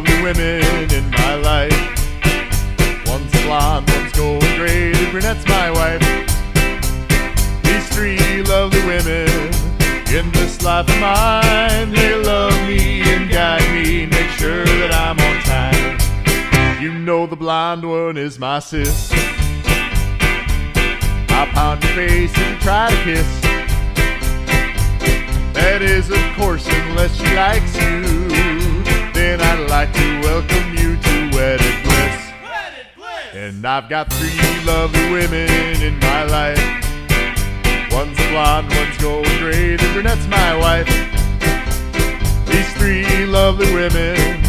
lovely women in my life. One's blonde, one's gold gray, the brunette's my wife. These three lovely women in this life of mine, they love me and guide me, make sure that I'm on time. You know the blonde one is my sis. I'll pound your face if you try to kiss. That is, of course, unless she likes you. I've got three lovely women in my life. One's a blonde, one's gold gray, the brunette's my wife. These three lovely women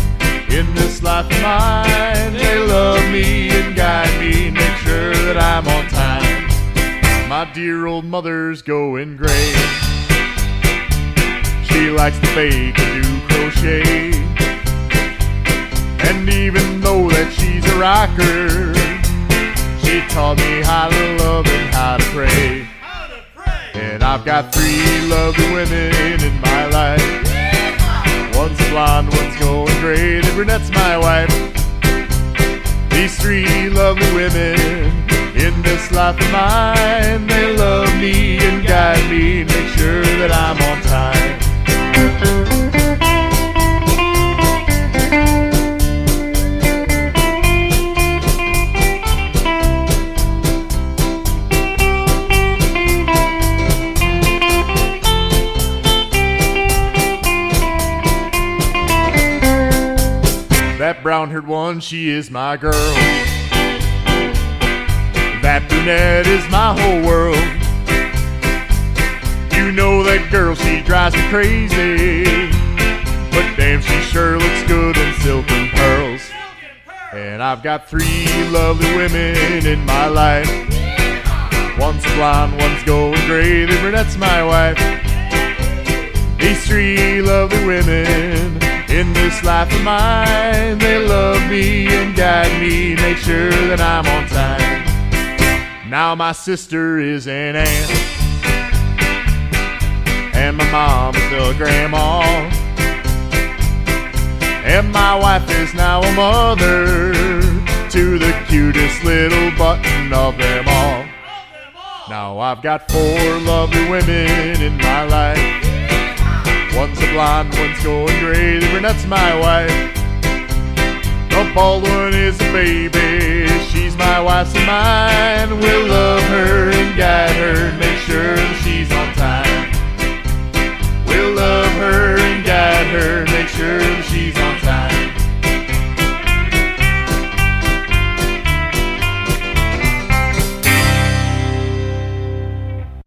in this life of mine, they love me and guide me, make sure that I'm on time. My dear old mother's going gray. She likes to bake and do crochet. And even though that she's a rocker, she taught me how to love and how to pray. And I've got three lovely women in my life. One's blonde, one's gold gray, the brunette's my wife. These three lovely women in this life of mine, they love me and guide me, That brown haired one, she is my girl. That brunette is my whole world. You know that girl, she drives me crazy. But damn, she sure looks good in silk and pearls. And I've got three lovely women in my life. One's blonde, one's gold gray, the brunette's my wife. These three lovely women in this life of mine, they love me and guide me, make sure that I'm on time. Now my sister is an aunt, and my mom is still a grandma, and my wife is now a mother to the cutest little button of them all. Now I've got four lovely women in my life. One's a blonde, one's gold gray, the brunette's my wife. The bald one is a baby, she's my wife's and mine.